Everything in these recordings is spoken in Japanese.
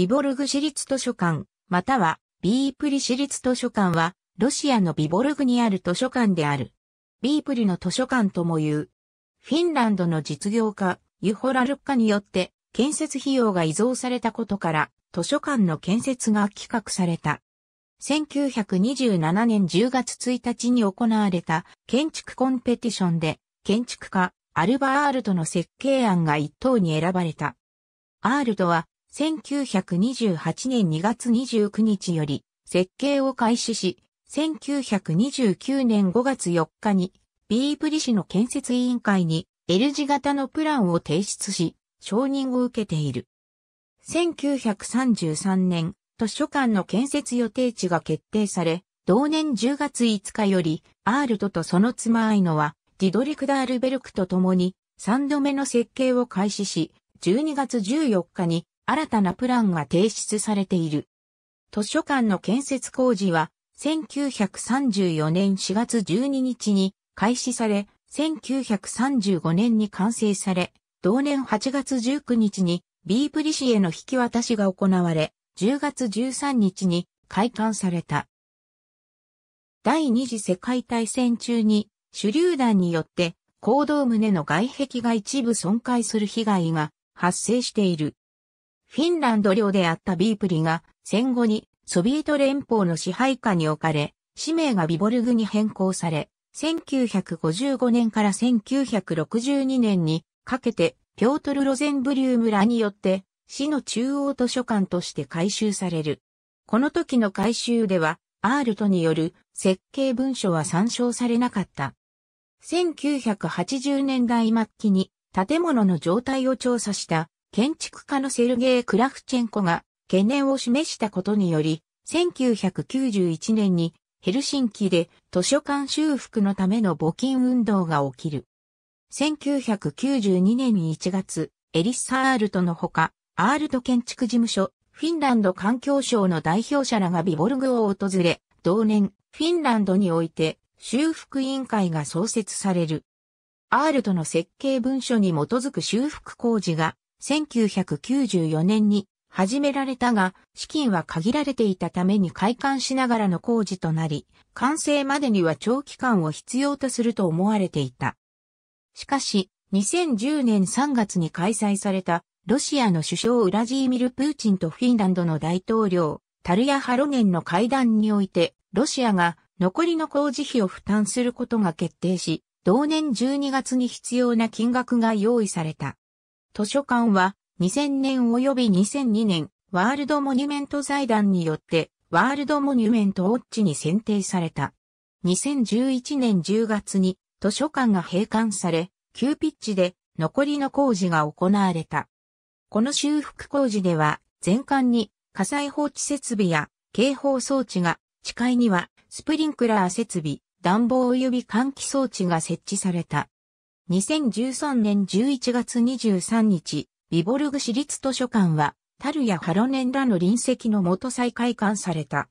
ビボルグ市立図書館、またはビープリ市立図書館は、ロシアのビボルグにある図書館である。ビープリの図書館とも言う。フィンランドの実業家、ユホラルッカによって建設費用が遺贈されたことから、図書館の建設が企画された。1927年10月1日に行われた建築コンペティションで、建築家、アルバ・アールトの設計案が一等に選ばれた。アールトは、1928年2月29日より設計を開始し、1929年5月4日に、ビープリ市の建設委員会に L 字型のプランを提出し、承認を受けている。1933年、図書館の建設予定地が決定され、同年10月5日より、アールトとその妻アイノは、ディドリク・ダールベルクと共に、3度目の設計を開始し、12月14日に新たなプランが提出されている。図書館の建設工事は、1934年4月12日に開始され、1935年に完成され、同年8月19日にビープリ市への引き渡しが行われ、10月13日に開館された。第二次世界大戦中に手榴弾によって行動棟の外壁が一部損壊する被害が発生している。フィンランド領であったビープリが戦後にソビエト連邦の支配下に置かれ、氏名がビボルグに変更され、1955年から1962年にかけて、ピョートル・ロゼンブリュー村によって、市の中央図書館として改修される。この時の改修では、アールトによる設計文書は参照されなかった。1980年代末期に建物の状態を調査した建築家のセルゲー・クラフチェンコが懸念を示したことにより、1991年にヘルシンキで図書館修復のための募金運動が起きる。1992年1月、エリッサ・アールトのほか、アールト建築事務所、フィンランド環境省の代表者らがビボルグを訪れ、同年、フィンランドにおいて修復委員会が創設される。アールトの設計文書に基づく修復工事が1994年に始められたが、資金は限られていたために開館しながらの工事となり、完成までには長期間を必要とすると思われていた。しかし、2010年3月に開催された、ロシアの首相ウラジーミル・プーチンとフィンランドの大統領、タルヤ・ハロネンの会談において、ロシアが残りの工事費を負担することが決定し、同年12月に必要な金額が用意された。図書館は2000年及び2002年、ワールドモニュメント財団によって、ワールドモニュメントウォッチに選定された。2011年10月に図書館が閉館され、急ピッチで残りの工事が行われた。この修復工事では、全館に火災放置設備や警報装置が、地階にはスプリンクラー設備、暖房及び換気装置が設置された。2013年11月23日、ビボルグ市立図書館は、タルやハロネンらの臨席のもと再開館された。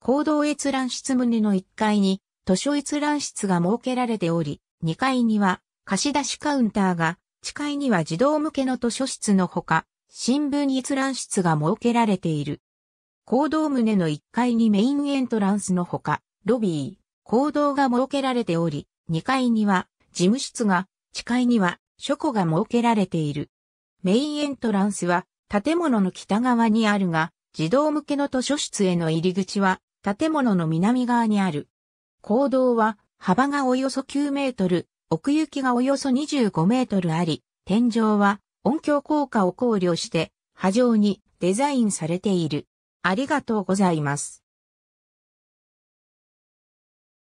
行動閲覧室棟の1階に図書閲覧室が設けられており、2階には貸し出しカウンターが、地階には児童向けの図書室のほか、新聞閲覧室が設けられている。行動棟の1階にメインエントランスのほか、ロビー、行動が設けられており、2階には事務室が、地階には書庫が設けられている。メインエントランスは建物の北側にあるが、児童向けの図書室への入り口は建物の南側にある。行動は幅がおよそ9メートル、奥行きがおよそ25メートルあり、天井は音響効果を考慮して、波状にデザインされている。ありがとうございます。